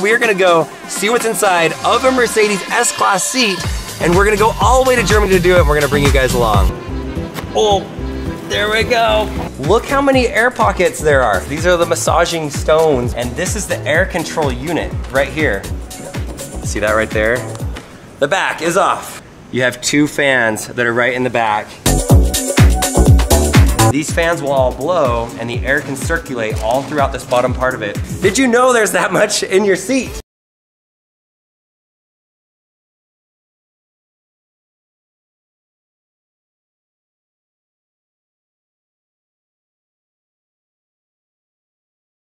We are gonna go see what's inside of a Mercedes S-Class seat, and we're gonna go all the way to Germany to do it, and we're gonna bring you guys along. Oh, there we go. Look how many air pockets there are. These are the massaging stones, and this is the air control unit right here. See that right there? The back is off. You have two fans that are right in the back. These fans will all blow and the air can circulate all throughout this bottom part of it. Did you know there's that much in your seat?